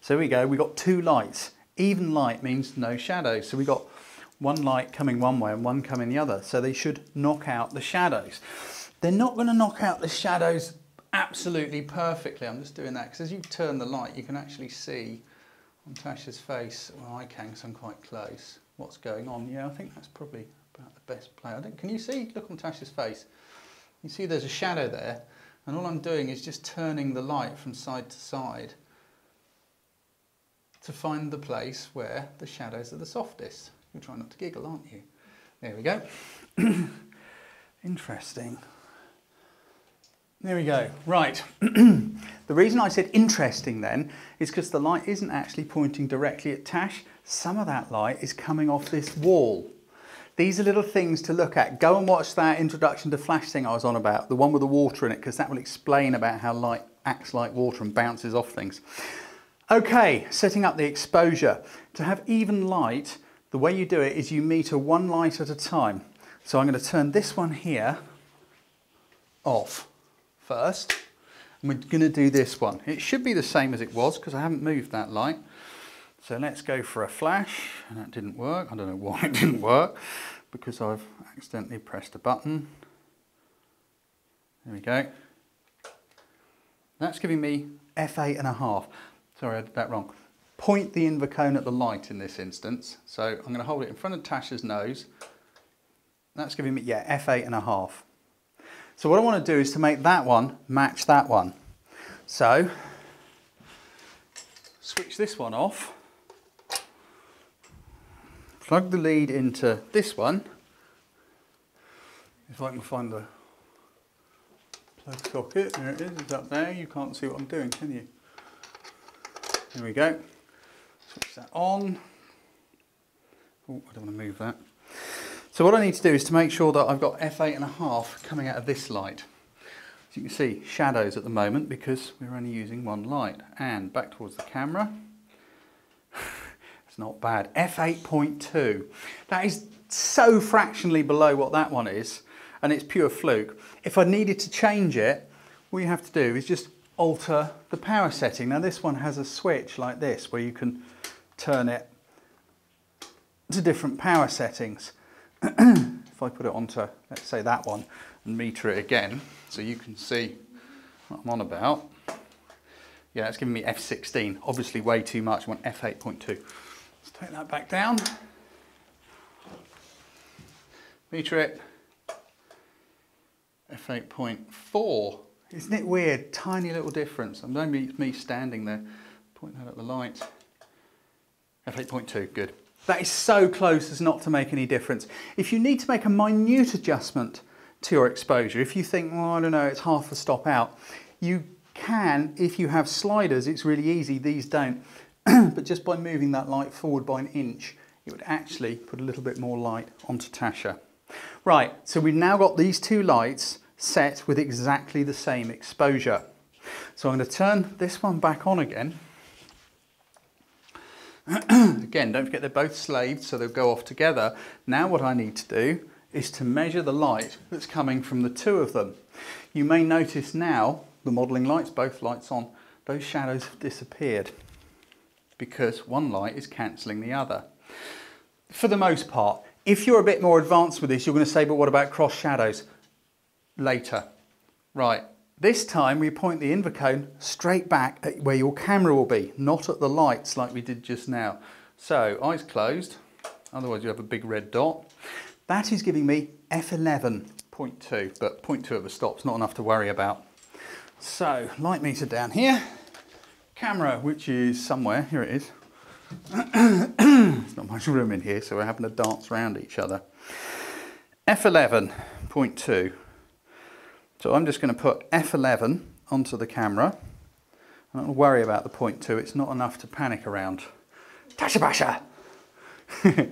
So here we go, we've got two lights. Even light means no shadows. So we've got one light coming one way and one coming the other. So they should knock out the shadows. They're not going to knock out the shadows absolutely perfectly. I'm just doing that because as you turn the light, you can actually see on Tasha's face, well I can because I'm quite close, what's going on. Yeah, I think that's probably about the best play. I can you see? Look on Tasha's face. You see there's a shadow there and all I'm doing is just turning the light from side to side to find the place where the shadows are the softest. You're trying not to giggle, aren't you? There we go. Interesting. There we go. Right. the reason I said interesting then is because the light isn't actually pointing directly at Tash. Some of that light is coming off this wall. These are little things to look at. Go and watch that introduction to flash thing I was on about, the one with the water in it, because that will explain about how light acts like water and bounces off things. Okay, setting up the exposure. To have even light, the way you do it is you meter one light at a time. So I'm going to turn this one here off first. And we're going to do this one. It should be the same as it was because I haven't moved that light. So let's go for a flash. And that didn't work. I don't know why it didn't work. Because I've accidentally pressed a button. There we go. That's giving me f8 and a half. Sorry, I did that wrong. Point the Invercone at the light in this instance. So I'm going to hold it in front of Tasha's nose. That's giving me, yeah, f8 and a half. So what I want to do is to make that one match that one. So, switch this one off, plug the lead into this one. If I can find the plug socket, there it is, it's up there. You can't see what I'm doing, can you? There we go. Switch that on. Oh, I don't want to move that. So what I need to do is to make sure that I've got f8 and a half coming out of this light. As you can see, shadows at the moment because we're only using one light. And back towards the camera. it's not bad. f8.2. That is so fractionally below what that one is. And it's pure fluke. If I needed to change it, all you have to do is just alter the power setting. Now this one has a switch like this where you can turn it to different power settings. if I put it onto, let's say that one, and meter it again, so you can see what I'm on about. Yeah, it's giving me F16, obviously way too much, I want F8.2. Let's take that back down. Meter it, F8.4. Isn't it weird? Tiny little difference. I'm only me standing there, pointing that at the light. F8.2, good. That is so close as not to make any difference. If you need to make a minute adjustment to your exposure, if you think, well, I don't know, it's half a stop out, you can, if you have sliders, it's really easy, these don't, but just by moving that light forward by an inch, it would actually put a little bit more light onto Tasha. Right, so we've now got these two lights set with exactly the same exposure. So I'm going to turn this one back on again Again, don't forget they're both slaved, so they'll go off together. Now what I need to do is to measure the light that's coming from the two of them. You may notice now, the modelling lights, both lights on, those shadows have disappeared because one light is cancelling the other. For the most part, if you're a bit more advanced with this, you're going to say, but what about cross shadows? Later. Right, this time we point the Invercone straight back at where your camera will be, not at the lights like we did just now. So eyes closed, otherwise you have a big red dot. That is giving me f11.2, but 0.2 of a stop's not enough to worry about. So light meter down here, camera which is somewhere, here it is. There's not much room in here so we're having to dance around each other. f11.2 so I'm just going to put F11 onto the camera. I don't worry about the point two, it's not enough to panic around. Tasha Basha!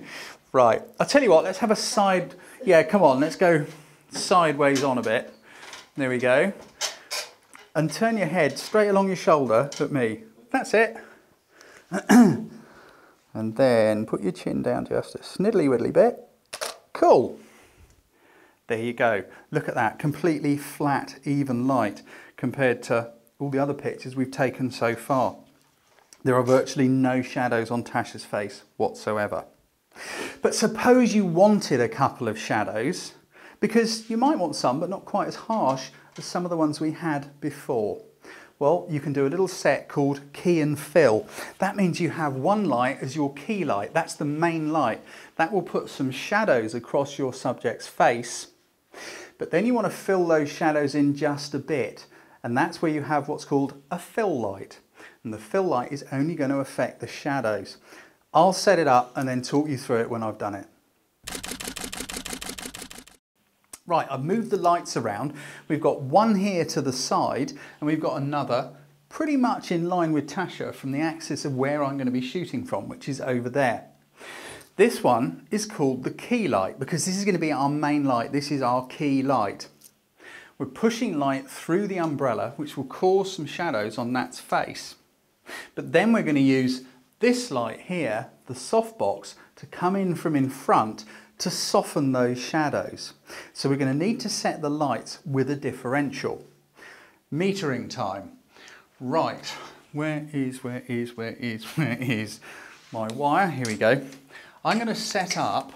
right, I'll tell you what, let's have a side, yeah, come on, let's go sideways on a bit. There we go. And turn your head straight along your shoulder at me. That's it. and then put your chin down just a sniddly widdly bit. Cool. There you go. Look at that, completely flat, even light compared to all the other pictures we've taken so far. there are virtually no shadows on Tasha's face whatsoever. But suppose you wanted a couple of shadows, because you might want some, but not quite as harsh as some of the ones we had before. Well, you can do a little set called key and fill. That means you have one light as your key light. That's the main light. That will put some shadows across your subject's face. But then you want to fill those shadows in just a bit. And that's where you have what's called a fill light. And the fill light is only going to affect the shadows. I'll set it up and then talk you through it when I've done it. Right, I've moved the lights around. We've got one here to the side and we've got another pretty much in line with Tasha from the axis of where I'm going to be shooting from, which is over there. This one is called the key light because this is going to be our main light. This is our key light. We're pushing light through the umbrella, which will cause some shadows on Nat's face. But then we're going to use this light here, the softbox, to come in from in front to soften those shadows. So we're going to need to set the lights with a differential. Metering time. Right, where is, where is, where is, where is my wire? Here we go. I'm going to set up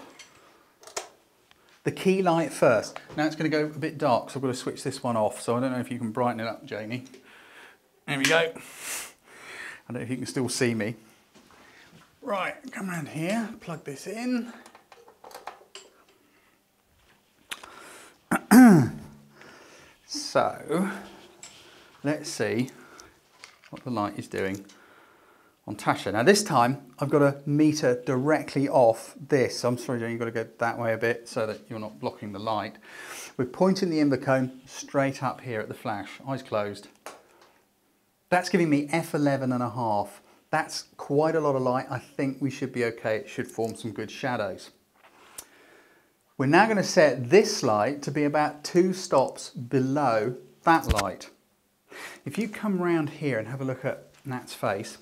the key light first. Now it's going to go a bit dark, so I've got to switch this one off. So I don't know if you can brighten it up, Janie. There we go. I don't know if you can still see me. Right, come around here, plug this in. so let's see what the light is doing on Tasha. Now this time I've got a meter directly off this. I'm sorry, you've got to go that way a bit so that you're not blocking the light. We're pointing the Invercone straight up here at the flash, eyes closed. That's giving me f11 and a half. That's quite a lot of light. I think we should be okay. It should form some good shadows. We're now going to set this light to be about two stops below that light. If you come round here and have a look at Nat's face,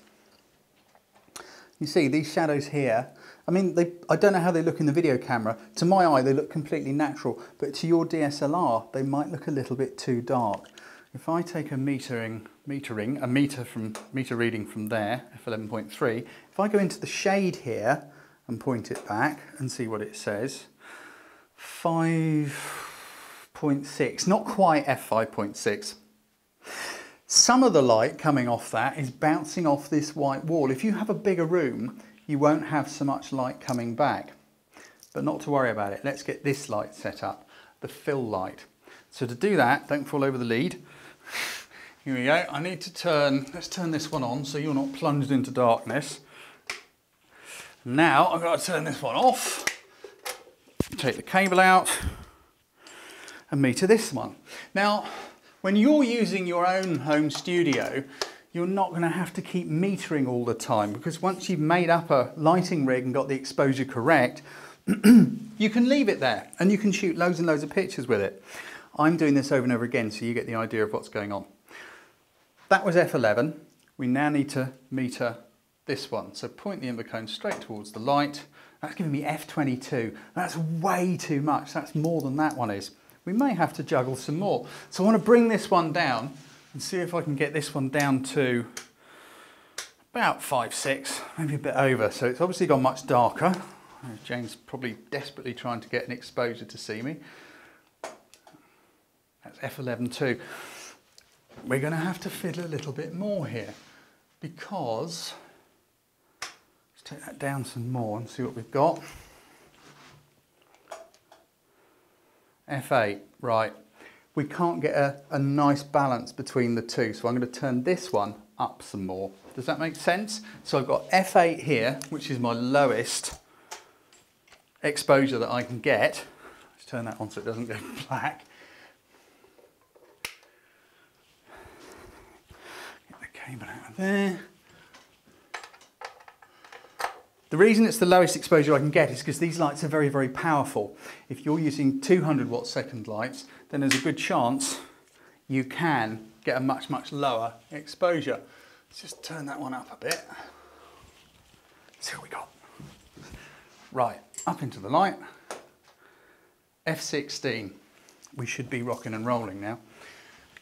you see these shadows here, I mean, they, I don't know how they look in the video camera. To my eye, they look completely natural, but to your DSLR, they might look a little bit too dark. If I take a metering, metering, a meter from meter reading from there, f11.3, if I go into the shade here and point it back and see what it says, 5.6, not quite f5.6. Some of the light coming off that is bouncing off this white wall. If you have a bigger room, you won't have so much light coming back. But not to worry about it. Let's get this light set up, the fill light. So to do that, don't fall over the lead. Here we go. I need to turn, let's turn this one on so you're not plunged into darkness. Now I've got to turn this one off take the cable out and meter this one. Now, when you're using your own home studio, you're not going to have to keep metering all the time because once you've made up a lighting rig and got the exposure correct, you can leave it there and you can shoot loads and loads of pictures with it. I'm doing this over and over again so you get the idea of what's going on. That was F11. We now need to meter this one. So point the Invercone straight towards the light that's giving me F22. That's way too much. That's more than that one is. We may have to juggle some more. So I want to bring this one down and see if I can get this one down to about five, six, maybe a bit over. So it's obviously gone much darker. Jane's probably desperately trying to get an exposure to see me. That's F11 too. We're going to have to fiddle a little bit more here because let's take that down some more and see what we've got. F8, right. We can't get a, a nice balance between the two, so I'm going to turn this one up some more. Does that make sense? So I've got F8 here, which is my lowest exposure that I can get. Let's turn that on so it doesn't go black. Get the cable out of there. The reason it's the lowest exposure I can get is because these lights are very, very powerful. If you're using 200 watt second lights, then there's a good chance you can get a much, much lower exposure. Let's just turn that one up a bit. See what we got. Right, up into the light. F16. We should be rocking and rolling now.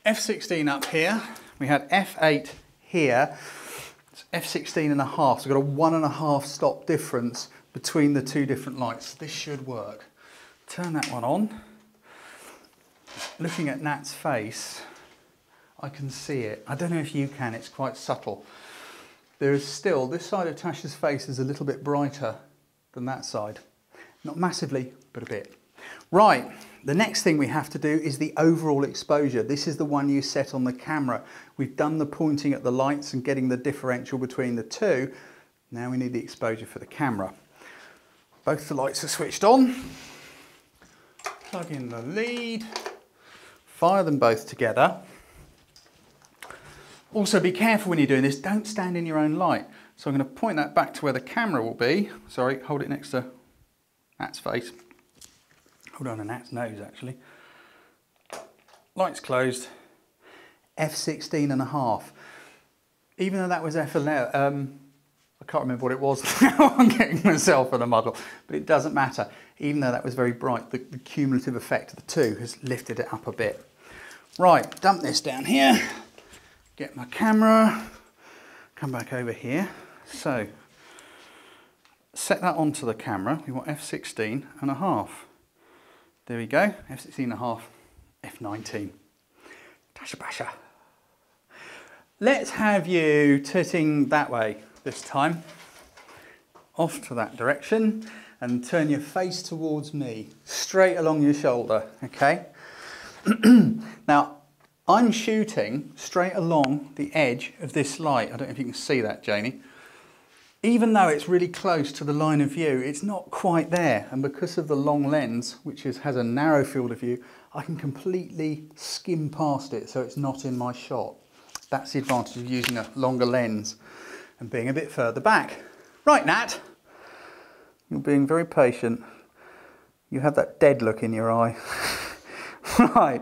F16 up here. We had F8 here. It's F16 and a half, so I've got a one and a half stop difference between the two different lights. This should work. Turn that one on. Looking at Nat's face, I can see it. I don't know if you can, it's quite subtle. There is still, this side of Tasha's face is a little bit brighter than that side. Not massively, but a bit. Right, the next thing we have to do is the overall exposure. This is the one you set on the camera. We've done the pointing at the lights and getting the differential between the two. Now we need the exposure for the camera. Both the lights are switched on. Plug in the lead, fire them both together. Also be careful when you're doing this, don't stand in your own light. So I'm going to point that back to where the camera will be. Sorry, hold it next to Nat's face. Hold on to Nat's nose actually. Lights closed, F16 and a half. Even though that was F11, um, I can't remember what it was I'm getting myself in a muddle, but it doesn't matter. Even though that was very bright, the, the cumulative effect of the two has lifted it up a bit. Right, dump this down here get my camera, come back over here. So, set that onto the camera. We want f16 and a half. There we go, f16 and a half, f19. Tasha basha. Let's have you titting that way this time. Off to that direction and turn your face towards me, straight along your shoulder, okay? now, I'm shooting straight along the edge of this light. I don't know if you can see that, Janie. Even though it's really close to the line of view, it's not quite there. And because of the long lens, which is, has a narrow field of view, I can completely skim past it so it's not in my shot. That's the advantage of using a longer lens and being a bit further back. Right, Nat, you're being very patient. You have that dead look in your eye. right,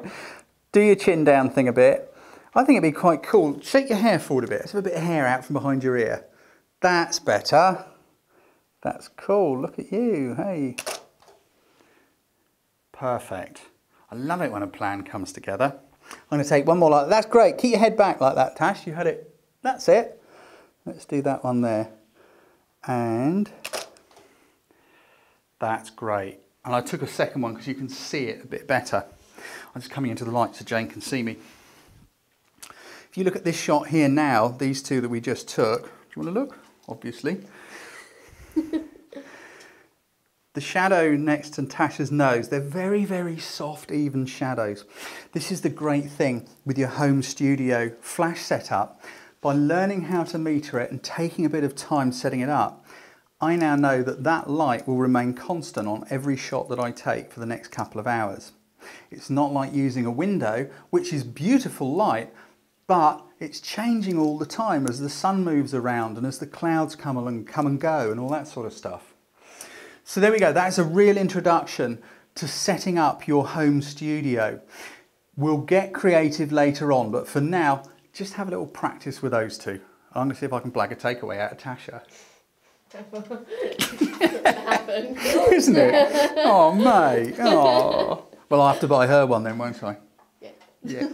do your chin down thing a bit. I think it'd be quite cool. Shake your hair forward a bit. Let's have a bit of hair out from behind your ear. That's better. That's cool. Look at you. Hey. Perfect. I love it when a plan comes together. I'm going to take one more like that. That's great. Keep your head back like that, Tash. You had it. That's it. Let's do that one there. And that's great. And I took a second one because you can see it a bit better. I'm just coming into the light so Jane can see me. If you look at this shot here now, these two that we just took, do you want to look? Obviously. the shadow next to Tasha's nose, they're very, very soft, even shadows. This is the great thing with your home studio flash setup. By learning how to meter it and taking a bit of time setting it up, I now know that that light will remain constant on every shot that I take for the next couple of hours. It's not like using a window, which is beautiful light, but it's changing all the time as the sun moves around and as the clouds come and come and go and all that sort of stuff. So there we go, that's a real introduction to setting up your home studio. We'll get creative later on, but for now, just have a little practice with those two. I'm going to see if I can blag a takeaway out of Tasha. Isn't it? Oh, mate. Oh. Well, I'll have to buy her one then, won't I? Yeah. Yeah.